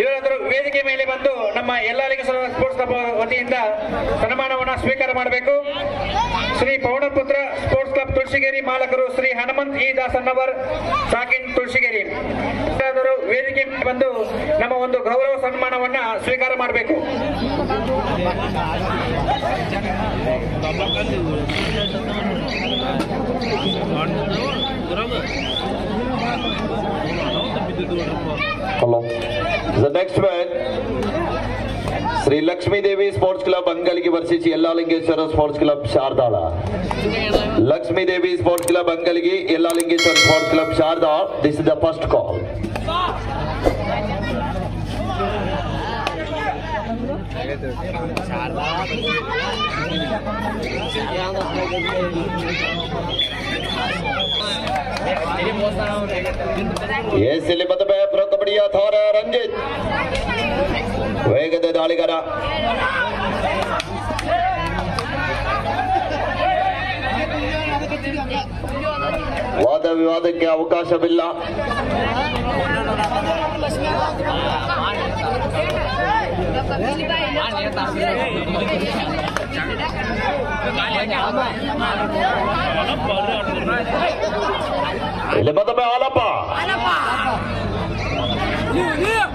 ಇವರಾದರೂ ವೇದಿಕೆ ಮೇಲೆ ಬಂದು ನಮ್ಮ ಯಲ್ಲಾಲಿಂಗೇಶ್ವರ ಸ್ಪೋರ್ಟ್ಸ್ ಕ್ಲಬ್ ವತಿಯಿಂದ ಸನ್ಮಾನವನ್ನು ಸ್ವೀಕಾರ ಮಾಡಬೇಕು. ಶ್ರೀ ಪೌಡಪುತ್ರ ಸ್ಪೋರ್ಟ್ಸ್ ಕ್ಲಬ್ ತುಳಸಿಗೇರಿ ಮಾಲಕರು ಶ್ರೀ ಹನುಮಂತ್ ಇ ದಾಸನ್ನವರ್ ಸಾಕಿನ್ ತುಳಸಿಗೇರಿ. ವೇದಿಕೆ ಬಂದು ನಮ್ಮ ಒಂದು ಗೌರವ ಸನ್ಮಾನವನ್ನ ಸ್ವೀಕಾರ ಮಾಡಬೇಕು. Hello. The next one, Shri Lakshmi Devi sports club ಅಂಗಲಿಗೆ versus Yallalingeshwara sports club Sharadal Lakshmi Devi sports club ಅಂಗಲಿಗೆ Yallalingeshwara sports club Sharada this is the first call S ಇಲ್ಲಿ ಮತ್ತೊಮ್ಮೆ ಪ್ರೊ ಕಬಡ್ಡಿಯ ಥಾರ ರಂಜಿತ್. ವೇಗದ ದಾಳಿಗಾರ. ವಾದ ವಿವಾದಕ್ಕೆ ಅವಕಾಶವಿಲ್ಲ.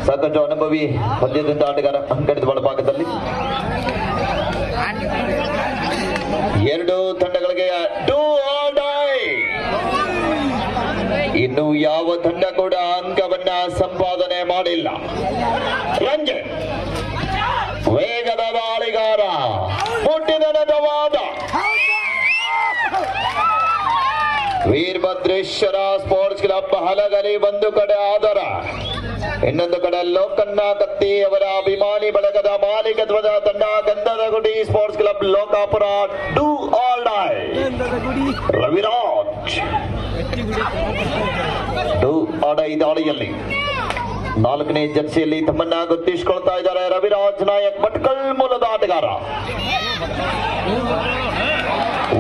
ಸಾಕಷ್ಟು ಅನುಭವಿ ಆಟಗಾರ ಒಳಭಾಗದಲ್ಲಿ ಎರಡು ತಂಡಗಳಿಗೆ ಇನ್ನು ಯಾವ ತಂಡ ಕೂಡ ಅಂಕವನ್ನ ಸಂಪಾದನೆ ಮಾಡಿಲ್ಲ ರಂಜನ್ ಮುಟ್ಟಿದ ವೀರಭದ್ರೇಶ್ವರ ಸ್ಪೋರ್ಟ್ಸ್ ಕ್ಲಬ್ ಹಲಗಲಿ ಒಂದು ಕಡೆ ಆದರ. ಇನ್ನೊಂದು ಕಡೆ ಲೋಕಣ್ಣ ಕತ್ತಿ ಅವರ ಅಭಿಮಾನಿ ಬಳಗದ ಮಾಲೀಕತ್ವದ ತಂಡ Gandhada Gudi sports club Lokapura do or die Raviraj. Do or die ದಾಳಿಯಲ್ಲಿ. ನಾಲ್ಕನೇ ಜರ್ಸಿಯಲ್ಲಿ ತಮ್ಮನ್ನ ಗೊತ್ತಿಸ್ಕೊಳ್ತಾ ಇದ್ದಾರೆ ರವಿರಾಜ್ ನಾಯಕ್ ಭಟ್ಕಲ್ ಮೂಲದ ಆಟಗಾರ.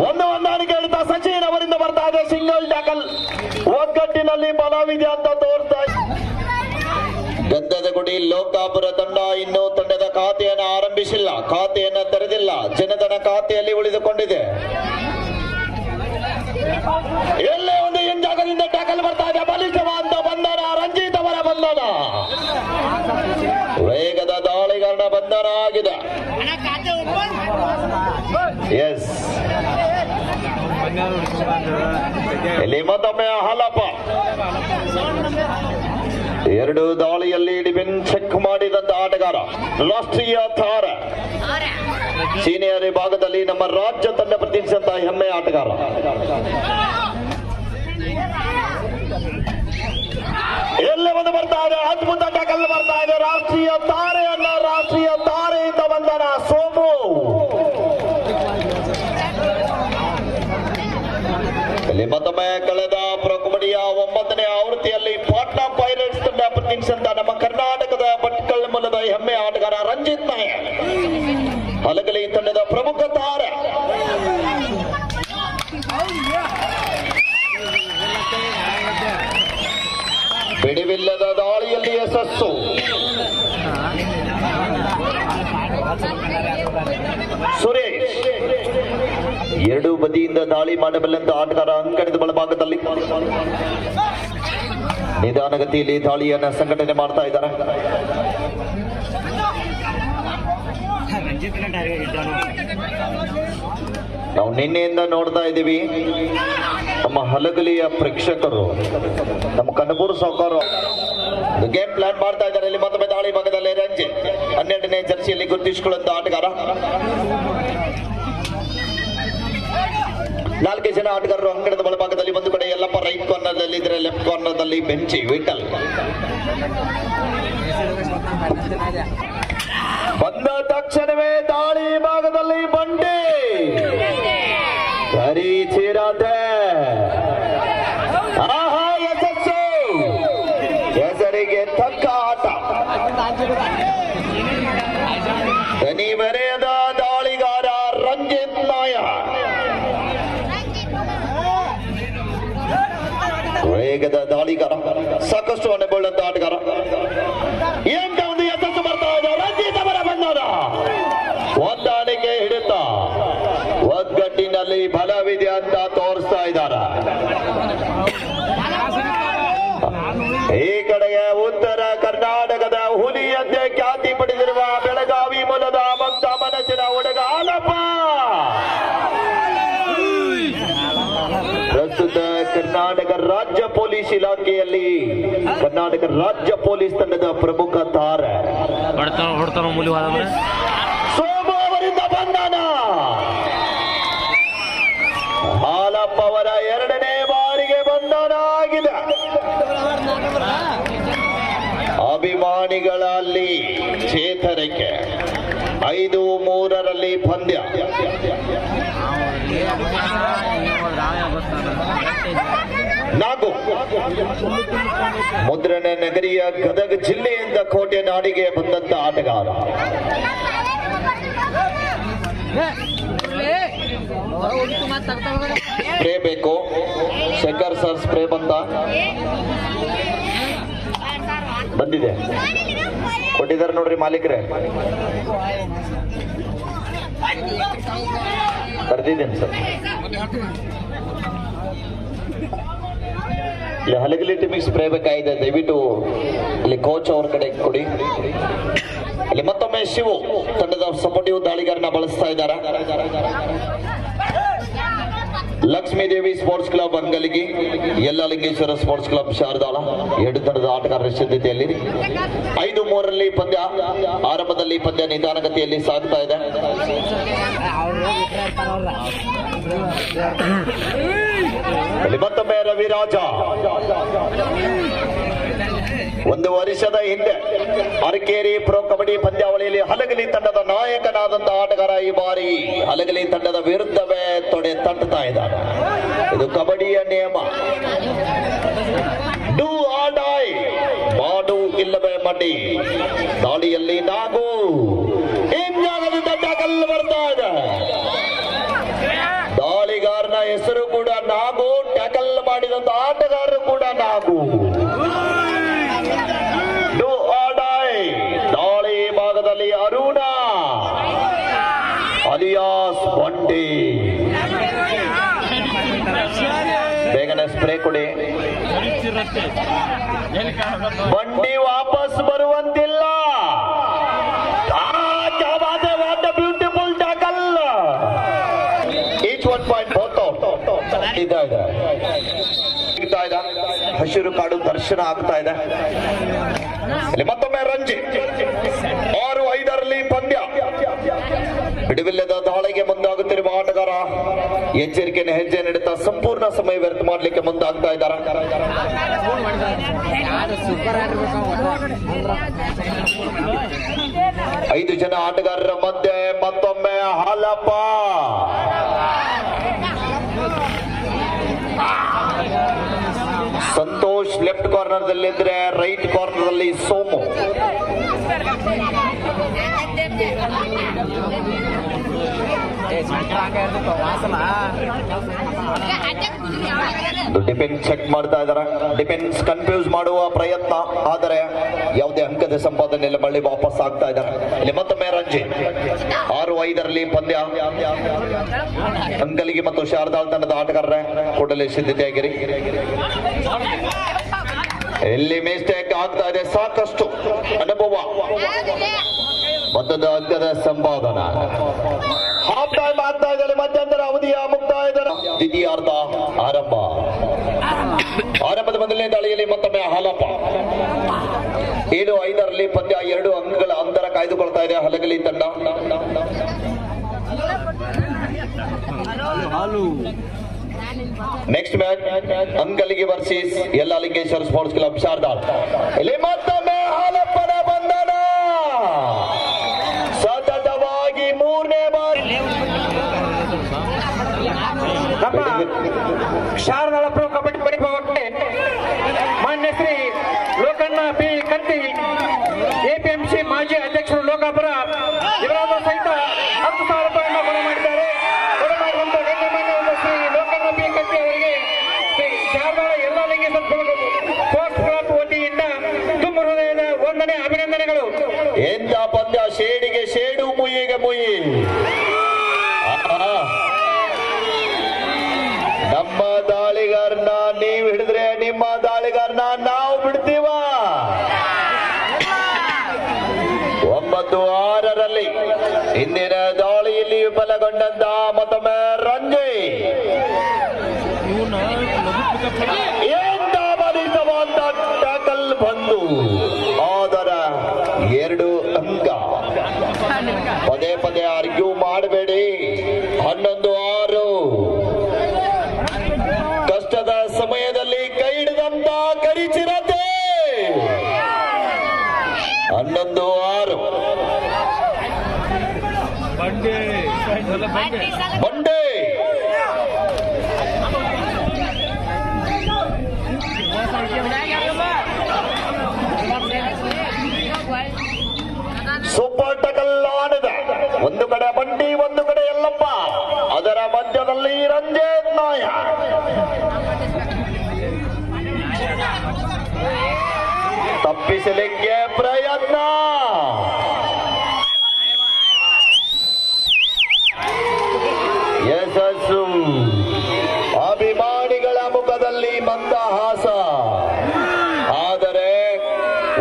ಒಂದು ಹೊಂದಾಣಿಕೆ ಹೇಳ್ತಾ ಸಚಿನ್ ಅವರಿಂದ ಬರ್ತಾ ಇದೆ ಸಿಂಗಲ್ ಟ್ಯಾಕಲ್. ಒಗ್ಗಟ್ಟಿನಲ್ಲಿ ಬಲವಿದೆ ಅಂತ ತೋರ್ತಾ ಗದ್ದದ ಗುಡಿ ಲೋಕಾಪುರ ತಂಡ ಇನ್ನೂ ತಂಡದ ಖಾತೆಯನ್ನು ಆರಂಭಿಸಿಲ್ಲ. ಖಾತೆಯನ್ನು ತೆರೆದಿಲ್ಲ. ಜನಧನ ಖಾತೆಯಲ್ಲಿ ಉಳಿದುಕೊಂಡಿದೆ. ಎಲ್ಲೇ ಒಂದು ಹಿಂಜಾಗದಿಂದ ಟ್ಯಾಕಲ್ ಬರ್ತಾ ಇದೆ ಬಲಿಷ್ಠವಾದ ಬಂಧನ ರಂಜಿತ್ ಅವರ ಬಂಧನ ವೇಗದ ದಾಳಿಗಾರನ ಬಂಧನ ಆಗಿದೆ ಎಸ್ ಇಲ್ಲಿ ಮತ್ತೊಮ್ಮೆ ಹಲಪ ಎರಡು ದಾಳಿಯಲ್ಲಿ ಡಿಫೆನ್ ಚೆಕ್ ಮಾಡಿದಂತ ಆಟಗಾರ, ರಾಷ್ಟ್ರೀಯ ತಾರ. ಸೀನಿಯರ್ ವಿಭಾಗದಲ್ಲಿ ನಮ್ಮ ರಾಜ್ಯ ತಂಡ ಪ್ರತಿನಿಧಿಸಿದಂತ ಹೆಮ್ಮೆ ಆಟಗಾರ. ಎಲ್ಲ ಒಂದು ಬರ್ತಾ ಇದೆ? ಅದ್ಭುತ ಟಕಲ್ ಬರ್ತಾ ಇದೆ. ರಾಷ್ಟ್ರೀಯ ತಾರೆಯನ್ನ ರಾಷ್ಟ್ರೀಯ ಪ್ರತಿನಿಧಿಸಿದಂತ ನಮ್ಮ ಕರ್ನಾಟಕದ ಭಟ್ಕಲ್ ಮೂಲದ ಹೆಮ್ಮೆ ಆಟಗಾರ ರಂಜಿತ್ ನಾಯ ಹಲಗಲಿ ತಂಡದ ಪ್ರಮುಖ ತಾರ. ಬಿಡಿವಿಲ್ಲದ ದಾಳಿಯಲ್ಲಿ ಯಶಸ್ಸು ಸುರೇಶ್. ಎರಡು ಬದಿಯಿಂದ ದಾಳಿ ಮಾಡಬಲ್ಲಂತ ಆಟಗಾರ ಅಂಕಣದ ಬಲಭಾಗದಲ್ಲಿ. ನಿಧಾನಗತಿಯಲ್ಲಿ ದಾಳಿಯನ್ನ ಸಂಘಟನೆ ಮಾಡ್ತಾ ಇದ್ದಾರೆ. ನಾವು ನಿನ್ನೆಯಿಂದ ನೋಡ್ತಾ ಇದ್ದೀವಿ, ನಮ್ಮ ಹಲಗಲಿಯ ಪ್ರೇಕ್ಷಕರು, ನಮ್ಮ ಕನಗೂರು ಸಾಹುಕಾರು ಗೇಮ್ ಪ್ಲಾನ್ ಮಾಡ್ತಾ ಇದ್ದಾರೆ. ಇಲ್ಲಿ ಮತ್ತೊಮ್ಮೆ ದಾಳಿ ಭಾಗದಲ್ಲಿ ರಂಜಿತ್ ಹನ್ನೆರಡನೇ ಜರ್ಸಿಯಲ್ಲಿ ಗುರುತಿಸಿಕೊಳ್ಳುವಂತ ಆಟಗಾರ. ನಾಲ್ಕು ಜನ ಆಟಗಾರರು ಅಂಗಣದ ಬಲಭಾಗದಲ್ಲಿ ಒಂದು ಕಡೆ ಎಲ್ಲಪ್ಪ ರೈಟ್ ಕಾರ್ನರ್ನಲ್ಲಿ ಇದ್ರೆ ಲೆಫ್ಟ್ ಕಾರ್ನರ್ ಬೆಂಚ್ ಬೆಂಚಿ ಬಂದ ತಕ್ಷಣವೇ ದಾಳಿ ಭಾಗದಲ್ಲಿ ಬಂಡಿ. ಕರೀಚಿರತೆ ಆಹಾ ವೇಗದ ದಾಳಿಗಾರ, ಸಾಕಷ್ಟು ಅನುಭವದಂತ ಆಟಗಾರ ಏನ್ ಒಂದು ಯಶಸ್ಸು ಬರ್ತಾ ಇದೆ, ರಂಜಿತ ಅವರ ಬಣ್ಣದ. ಹೊಂದಾಣಿಕೆ ಹಿಡಿತ. ಒಗ್ಗಟ್ಟಿನಲ್ಲಿ ಬಲವಿದೆ ಅಂತ ತೋರಿಸ್ತಾ ಇದ್ದಾರ. ಈ ಕಡೆಗೆ ಉತ್ತರ ಕರ್ನಾಟಕದ ಹುಲಿಯಂತೆ ಖ್ಯಾತಿ ಪಡೆದಿರುವ ಬೆಳಗಾವಿ ಮೂಲದ ಮಮತಾ ಮನಸ್ಸಿನ ಹುಡುಗ ಹಾಲಪ್ಪ. ಪ್ರಸ್ತುತ ಕರ್ನಾಟಕ ರಾಜ್ಯ ಪೊಲೀಸ್ ಇಲಾಖೆಯಲ್ಲಿ. ಕರ್ನಾಟಕ ರಾಜ್ಯ ಪೊಲೀಸ್ ತಂಡದ ಪ್ರಮುಖ ತಾರ. ಸೋಮು ಅವರಿಂದ ಬಂಧನ. ಹಾಲಪ್ಪ ಅವರ ಎರಡನೇ ಬಾರಿಗೆ ಬಂಧನ ಆಗಿದೆ. ಅಭಿಮಾನಿಗಳಲ್ಲಿ ಚೇತರಿಕೆ. ಐದು ಮೂರರಲ್ಲಿ ಪಂದ್ಯ ನಾಗು ಮುದ್ರಣ ನಗರಿಯ ಗದಗ ಜಿಲ್ಲೆಯಿಂದ ಕೋಟೆ ನಾಡಿಗೆ ಬಂದಂತ ಆಟಗಾರ. ಸ್ಪ್ರೇ ಬೇಕು. ಶಂಕರ್ ಸರ್ ಸ್ಪ್ರೇ ಬಂದ ಬಂದಿದೆ. ಕೊಟ್ಟಿದ್ದಾರೆ ನೋಡ್ರಿ ಮಾಲೀಕರೇ. ಕರೆದಿದ್ದೇನೆ ಸರ್. ಇಲ್ಲಿ, ಹಲಗಲಿ, ಟೀಮಿಗೆ ಸ್ಪ್ರೇ ಬೇಕಾಗಿದೆ. ದಯವಿಟ್ಟು ಇಲ್ಲಿ ಕೋಚ್ ಅವ್ರ ಕಡೆ ಕೊಡಿ. ಇಲ್ಲಿ ಮತ್ತೊಮ್ಮೆ ಶಿವು ತಂಡದ ಸಪೋರ್ಟಿವ್ ದಾಳಿಗಾರನ ಬಳಸ್ತಾ ಇದ್ದಾರೆ. ಲಕ್ಷ್ಮೀ ದೇವಿ ಸ್ಪೋರ್ಟ್ಸ್ ಕ್ಲಬ್ ಅಂಗಲಿಗಿ, ಯಲ್ಲಲಿಂಗೇಶ್ವರ ಸ್ಪೋರ್ಟ್ಸ್ ಕ್ಲಬ್ ಶಾರದಾಳ. ಎರಡು ತಂಡದ ಆಟಗಾರರ ಸಿದ್ಧತೆಯಲ್ಲಿ ಐದು ಮೂರರಲ್ಲಿ ಪಂದ್ಯ, ಆರಂಭದಲ್ಲಿ ಪಂದ್ಯ ನಿಧಾನಗತಿಯಲ್ಲಿ ಸಾಗ್ತಾ ಇದೆ. ಮತ್ತೊಮ್ಮೆ ರವಿರಾಜ ಒಂದು ವರ್ಷದ ಹಿಂದೆ ಅರಕೇರಿ ಪ್ರೋ ಕಬಡ್ಡಿ ಪಂದ್ಯಾವಳಿಯಲ್ಲಿ ಹಲಗಲಿ ತಂಡದ ನಾಯಕನಾದಂತ ಆಟಗಾರ ಈ ಬಾರಿ ಹಲಗಲಿ ತಂಡದ ವಿರುದ್ಧವೇ ತೊಡೆ ತಟ್ಟುತ್ತಾ ಇದ್ದಾರೆ. ಇದು ಕಬಡ್ಡಿಯ ನಿಯಮ. ಡೂ ಆಡಾಯ್ ಮಾಡು ಇಲ್ಲವೇ ಮಡಿ ದಾಳಿಯಲ್ಲಿ ನಾಗು. ಮಾಡಿದಂತ ಆಟಗಾರರು ಕೂಡ ನಾವು. ನಾಳೆ ಭಾಗದಲ್ಲಿ ಅರುಣ. ಅಲಿಯಾಸ್ ಬಂಡಿ ಬೇಗನೆ ಸ್ಪ್ರೇ ಕೊಡಿ. ಬಂಡಿ ವಾಪಸ್ ಬರುವಂತಿಲ್ಲ beautiful tackle each one point ಇದೆ ಸಿಗ್ತಾ ಇದೆ ಹಸಿರು ಕಾಡು ದರ್ಶನ ಆಗ್ತಾ ಇದೆ. ಮತ್ತೊಮ್ಮೆ ರಂಜಿ. ಆರು, ಐದರಲ್ಲಿ ಪಂದ್ಯ. ಬಿಡುವಿಲ್ಲದ ದಾಳಿಗೆ ಮುಂದಾಗುತ್ತಿರುವ ಆಟಗಾರ ಎಚ್ಚರಿಕೆಯನ್ನು ಹೆಜ್ಜೆ ನೀಡುತ್ತಾ ಸಂಪೂರ್ಣ ಸಮಯ ವ್ಯರ್ಥ ಮಾಡಲಿಕ್ಕೆ ಮುಂದಾಗ್ತಾ ಇದ್ದಾರೆ. ಐದು ಜನ ಆಟಗಾರರ ಮಧ್ಯೆ ಮತ್ತೊಮ್ಮೆ ಹಾಲಪ್ಪ ಸಂತೋಷ್ ಲೆಫ್ಟ್ ಕಾರ್ನರ್ ದಲ್ಲಿದ್ರೆ ರೈಟ್ ಕಾರ್ನರ್ ಅಲ್ಲಿ ಸೋಮು ಡಿಫೆನ್ಸ್ ಚೆಕ್ ಮಾಡ್ತಾ ಇದಾರೆ ಡಿಫೆನ್ಸ್ ಕನ್ಫ್ಯೂಸ್ ಮಾಡುವ ಪ್ರಯತ್ನ, ಆದರೆ ಯಾವುದೇ ಅಂಕದ ಸಂಪಾದನೆ ಇಲ್ಲ. ಮಳ್ಳಿ ವಾಪಸ್ ಆಗ್ತಾ ಇದ್ದಾರೆ. ಇಲ್ಲಿ ಮತ್ತೊಮ್ಮೆ ರಂಜಿ. ಆರು, ಐದರಲ್ಲಿ ಪಂದ್ಯ. ಅಂಗಲಿಗೆ ಮತ್ತು ಶಾರದಾಳ್ ತಂಡದ ಆಟಗಾರರೇ, ಕೂಡಲೇ ಸಿದ್ಧತೆಯಾಗಿರಿ. ಇಲ್ಲಿ ಮಿಸ್ಟೇಕ್ ಆಗ್ತಾ ಇದೆ? ಸಾಕಷ್ಟು ಅನುಭವ. ಮತ್ತೊಂದು ಅಂಕದ ಸಂಪಾದನ. ಹಾಫ್ ಟೈಮ್ ಆಗ್ತಾ ಇದೆ ಮಧ್ಯಂತರ ಅವಧಿಯ ಮುಕ್ತಾಯ ದ್ವಿತೀಯಾರ್ಧ ಆರಂಭ. ಆರಂಭದ ಮೊದಲನೇ ದಾಳಿಯಲ್ಲಿ ಮತ್ತೊಮ್ಮೆ ಹಾಲಪ್ಪ ಏಳು ಐದರಲ್ಲಿ ಪಂದ್ಯ ಎರಡು ಅಂಕಗಳ ಅಂತರ ಕಾಯ್ದುಕೊಳ್ತಾ ಇದೆ. ಹಲಗಲಿ ತಂಡ. ನೆಕ್ಸ್ಟ್ ಮ್ಯಾಚ್ ಅಂಕಲಿಗೆ ವರ್ಸಸ್ ಎಲ್ಲ ಲಿಂಗೇಶ್ವರ ಸ್ಪೋರ್ಟ್ಸ್ ಕ್ಲಬ್ ಶಾರದಾ. ಇಲ್ಲಿ ಮತ್ತೊಮ್ಮೆ ಹಾಲಪ್ಪನ ಬಂಧನ. ಮೂರನೇ ಬಾರಿ. ನಮ್ಮ ಕಲೆಗಾರನ ನಾವು ಬಿಡ್ತೀವ? ಒಂಬತ್ತು ಆರರಲ್ಲಿ ಹಿಂದೆ ಹನ್ನೊಂದು ಆರು ಬಂಡೆ ಸೂಪರ್ ಟಕಲ್ ಆಡಿದ ಒಂದು ಕಡೆ ಬಂಡಿ ಒಂದು ಕಡೆ ಎಲ್ಲಪ್ಪ ಅದರ ಮಧ್ಯದಲ್ಲಿ ರಂಜಿತ್ ನಾಯ ತಪ್ಪಿಸಲಿಕ್ಕೆ ಪ್ರಯತ್ನ ಯಶಸ್ಸು ಅಭಿಮಾನಿಗಳ ಮುಖದಲ್ಲಿ ಮಂದಹಾಸ ಆದರೆ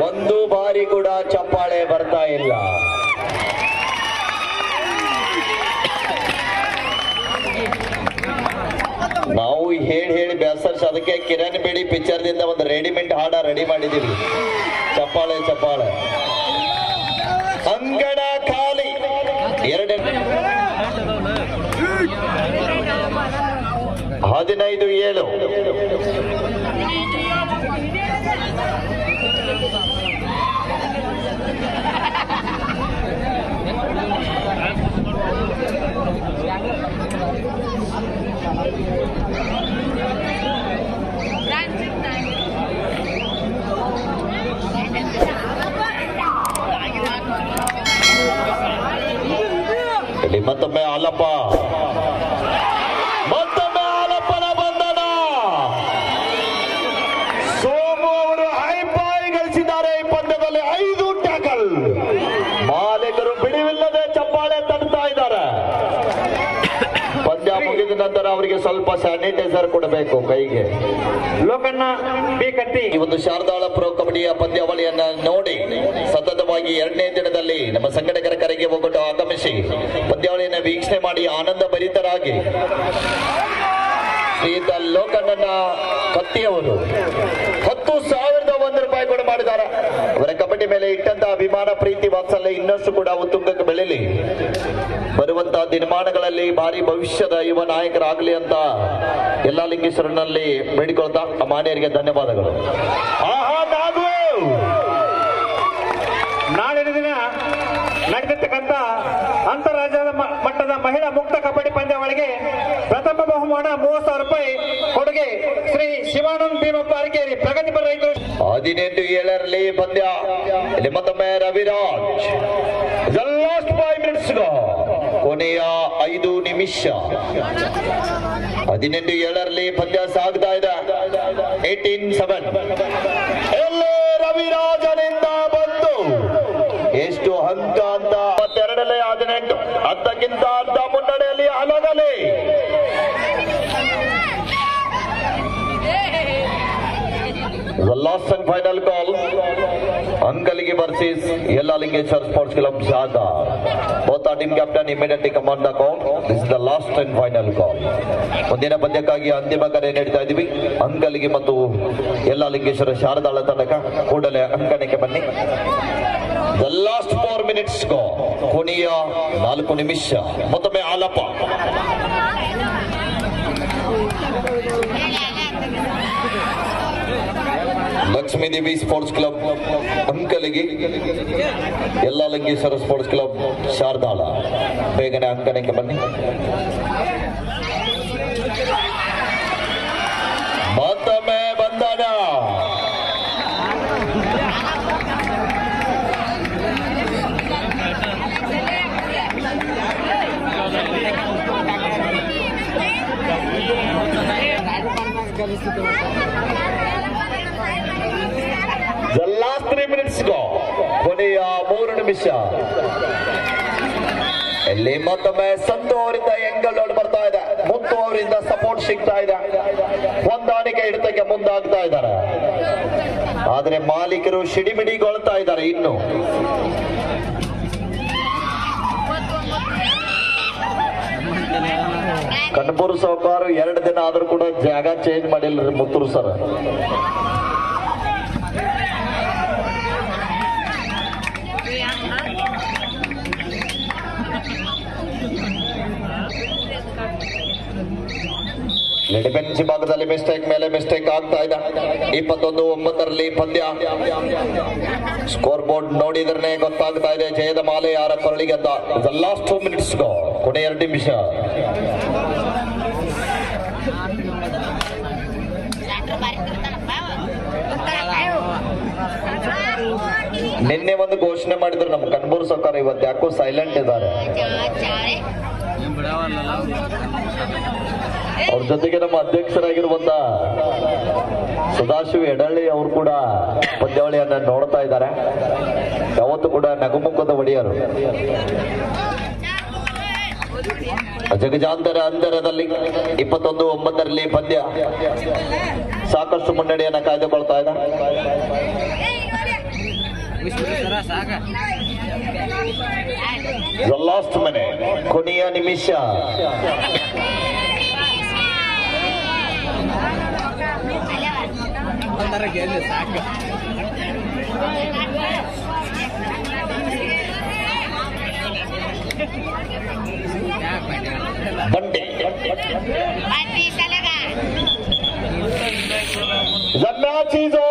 ಒಂದು ಬಾರಿ ಕೂಡ ಚಪ್ಪಾಳೆ ಬರ್ತಾ ಇಲ್ಲ. ನಾವು ಹೇಳಿ ಹೇಳಿ ಬೇಸರ್ಸ್ ಅದಕ್ಕೆ ಕಿರಣ್ ಬೇಡಿ ಪಿಕ್ಚರ್ದಿಂದ ಒಂದು ರೆಡಿಮೇಡ್ ಹಾಡ ರೆಡಿ ಮಾಡಿದೀವಿ ಚಪ್ಪಾಳೆ ಚಪ್ಪಾಳೆ. ಅಂಗಡ ಖಾಲಿ. ಎರಡನೇ ಹದಿನೈದು ಏಳು. ಇಲ್ಲಿ ಮತ್ತೊಮ್ಮೆ ಆಲಪ್ಪ ಮತ್ತೊಮ್ಮೆ ಆಲಪ್ಪನ ಬಂಧನ ಸೋಮು ಅವರು ಹೈಪಾಯ್ ಗಳಿಸಿದ್ದಾರೆ ಈ ಪಂದ್ಯದಲ್ಲಿ ಐದು ಟ್ಯಾಕಲ್ ಮಾಲೀಕರು ಬಿಡುವಿಲ್ಲದೆ ಚಪ್ಪಾಳೆ ತಡ್ತಾ ಇದ್ದಾರೆ ಪಂದ್ಯ ಮುಗಿದ ನಂತರ ಅವರಿಗೆ ಸ್ವಲ್ಪ ಸ್ಯಾನಿಟೈಸರ್ ಕೊಡಬೇಕು ಕೈಗೆ. ಲೋಕಣ್ಣ, ಬಿ ಕತ್ತಿ ಈ ಒಂದು ಶಾರದಾಳ ಪ್ರೊ ಕಬಡ್ಡಿಯ ಪಂದ್ಯಾವಳಿಯನ್ನ ನೋಡಿ ಸತತವಾಗಿ ಎರಡನೇ ದಿನದಲ್ಲಿ ನಮ್ಮ ಸಂಘಟಕರ ಕರೆಗೆ ಒಗ್ಗಟ್ಟು ಆಗಮಿಸಿ ಪಂದ್ಯಾವಳಿಯನ್ನ ವೀಕ್ಷಣೆ ಮಾಡಿ ಆನಂದ ಭರಿತರಾಗಿ. ಲೋಕಣ್ಣನ ಕತ್ತಿಯವರು. ಒಂದು ರೂಪಾಯಿ ಕೂಡ ಮಾಡಿದ್ದಾರೆ. ಅವರ ಕಬಡ್ಡಿ ಮೇಲೆ ಇಟ್ಟಂತ ಅಭಿಮಾನ, ಪ್ರೀತಿ ವಾತ್ಸಲ್ಯ ಇನ್ನಷ್ಟು ಕೂಡ ಉತ್ತುಂಗಕ್ಕೆ ಬೆಳೆಯಲಿ ಬರುವಂತಹ ದಿನಮಾನಗಳಲ್ಲಿ ಭಾರಿ ಭವಿಷ್ಯದ ಯುವ ನಾಯಕರಾಗಲಿ ಅಂತ ಎಲ್ಲಾ ಲಿಂಗೇಶ್ವರನಲ್ಲಿ ಬೇಡಿಕೊಳ್ತಾ ಮಾನ್ಯರಿಗೆ ಧನ್ಯವಾದಗಳು. ನಾಳಿನ ದಿನ ನಡೆದಿರ್ತಕ್ಕಂಥ ಅಂತಾರಾಜ್ಯದ ಮ- ಮಟ್ಟದ ಮಹಿಳಾ ಮುಕ್ತ ಕಬಡ್ಡಿ ಪಂದ್ಯಾವಳಿಗೆ ಪ್ರಥಮ ಬಹುಮಾನ ಮೂವತ್ತು ಸಾವಿರ ರೂಪಾಯಿ ಕೊಡುಗೆ ಶ್ರೀ ಶಿವಾನಂದ್ ಭೀಮಪ್ಪ ಅರಕೇರಿ. ಪ್ರಗತಿಪರ ರೈತರು. ಹದಿನೆಂಟು ಏಳರಲ್ಲಿ ಪಂದ್ಯ. ಇಲ್ಲಿ ಮತ್ತೊಮ್ಮೆ ರವಿರಾಜ್. ಲಾಸ್ಟ್ ಫೈವ್ ಮಿನಿಟ್ಸ್ ಕೊನೆಯ ಐದು ನಿಮಿಷ. ಹದಿನೆಂಟು ಏಳರಲ್ಲಿ ಪಂದ್ಯ ಸಾಗ್ತಾ ಇದೆ. ಏಟೀನ್ ಸೆವೆನ್ ಎಲ್ಲೇ ಅರ್ಧಕ್ಕಿಂತ ಅರ್ಧ ಮುನ್ನಡೆಯಲ್ಲಿ ಅಲಗಲಿ ಲಾಸ್ಟ್ ಅಂಡ್ ಫೈನಲ್ ಕಾಲ್ ಅಂಕಲಿಗೆ ವರ್ಸಿಸ್ ಎಲ್ಲ ಲಿಂಗೇಶ್ವರ್ ಸ್ಪೋರ್ಟ್ಸ್ ಕ್ಲಬ್ ಜಾಗ both team captain immediately command the count this the last and final call ಮುಂದಿನ ಪಂದ್ಯಕ್ಕಾಗಿ ಅಂತಿಮ ಕರೆ ನೀಡ್ತಾ ಇದೀವಿ ಅಂಕಲಿಗೆ ಮತ್ತು ಎಲ್ಲ ಲಿಂಗೇಶ್ವರ ಶಾರದಾಳ ತನಕ ಕೂಡಲೇ ಅಂಕಣಕ್ಕೆ ಬನ್ನಿ. ದ ಲಾಸ್ಟ್ ಮಿನಿಟ್ಸ್ ಕೊನೆಯ ನಾಲ್ಕು ನಿಮಿಷ. ಮತ್ತೊಮ್ಮೆ ಆಲಪ ಲಕ್ಷ್ಮೀ ದೇವಿ ಸ್ಪೋರ್ಟ್ಸ್ ಕ್ಲಬ್ ಅಂಕಲಿಗೆ. ಎಲ್ಲ ಲಂಗೇಶ್ವರ ಸ್ಪೋರ್ಟ್ಸ್ ಕ್ಲಬ್ ಶಾರದಾಳ. ಬೇಗನೆ ಅಂಕಣಕ್ಕೆ ಬನ್ನಿ. The last three minutes go. ಕೊನೆಯ ಮೂರು ನಿಮಿಷ. ಇಲ್ಲಿ ಮತ್ತೊಮ್ಮೆ ಸಂತು ಅವರಿಂದ ಎಂಗಲ್ ಬರ್ತಾ ಇದೆ. ಮುತ್ತು ಅವರಿಂದ ಸಪೋರ್ಟ್ ಸಿಗ್ತಾ ಇದೆ. ಹೊಂದಾಣಿಕೆ ಹಿಡಿತಕ್ಕೆ ಮುಂದಾಗ್ತಾ ಇದ್ದಾರೆ. ಆದ್ರೆ ಮಾಲೀಕರು ಶಿಡಿಮಿಡಿಗೊಳ್ತಾ ಇದ್ದಾರೆ ಇನ್ನು. ಕಣ್ಬೂರು ಸಾವುಕಾರ ಎರಡು ದಿನ ಆದ್ರೂ ಕೂಡ ಜಾಗ ಚೇಂಜ್ ಮಾಡಿಲ್ರಿ ಮುತ್ತೂರು ಸರ್. ಡಿಫೆನ್ಸ್ ಭಾಗದಲ್ಲಿ ಮಿಸ್ಟೇಕ್ ಮೇಲೆ ಮಿಸ್ಟೇಕ್ ಆಗ್ತಾ ಇದೆ. ಇಪ್ಪತ್ತೊಂದು, ಒಂಬತ್ತರಲ್ಲಿ ಪಂದ್ಯ. ಸ್ಕೋರ್ ಬೋರ್ಡ್ ನೋಡಿದ್ರೆ ಗೊತ್ತಾಗ್ತಾ ಇದೆ, ಜಯದ ಮಾಲೆ ಯಾರ ಕೊರಳಿಗೆ ಅಂತ ಲಾಸ್ಟ್ ಟೂ ಮಿನಿಟ್ಸ್ ಕೊನೆ ಎರಡು ನಿಮಿಷ. ನಿನ್ನೆ ಒಂದು ಘೋಷಣೆ ಮಾಡಿದ್ರು, ನಮ್ಮ ಕಣ್ಬೂರ್ ಸರ್ಕಾರ ಇವತ್ತು ಯಾಕೋ ಸೈಲೆಂಟ್ ಇದ್ದಾರೆ. ಅವ್ರ ಜೊತೆಗೆ ನಮ್ಮ ಅಧ್ಯಕ್ಷರಾಗಿರುವಂತ ಸದಾಶಿವ ಎಡಳ್ಳಿ ಅವರು ಕೂಡ ಪಂದ್ಯಾವಳಿಯನ್ನ ನೋಡ್ತಾ ಇದ್ದಾರೆ. ಯಾವತ್ತು ಕೂಡ ನಗುಮುಖದ ಒಡೆಯರು. ಜಗಜಾಂತರ ಅಂತರದಲ್ಲಿ ಇಪ್ಪತ್ತೊಂದು ಒಂಬತ್ತರಲ್ಲಿ ಪಂದ್ಯ ಸಾಕಷ್ಟು ಮುನ್ನಡೆಯನ್ನ ಕಾಯ್ದುಕೊಳ್ತಾ ಇದೆ. The last minute, Konya Nimisha. ಅಂತಾರೆ ಗೆಲ್ಲ ಸಾಕು ಬಂಡೆ ಜಮ್ಮ್ಯಾಚಿ ಜೋ